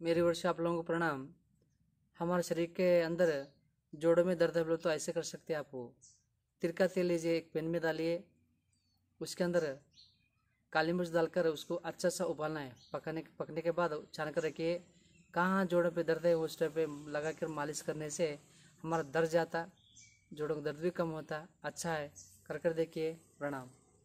मेरी ओर से आप लोगों को प्रणाम। हमारे शरीर के अंदर जोड़ों में दर्द है, बोलो तो ऐसे कर सकते हैं आप वो। तिरका तेल लीजिए, एक पेन में डालिए। उसके अंदर काली मिर्च डालकर उसको अच्छा सा उबालना है। पकाने, पकने के बाद छान कर रखिए। कहाँ जोड़ों पे दर्द है, उस टाइम पे लगा कर मालिश करने से हमारा दर्द जाता, जोड़ों का दर्द भी कम होता। अच्छा है, कर कर देखिए। प्रणाम।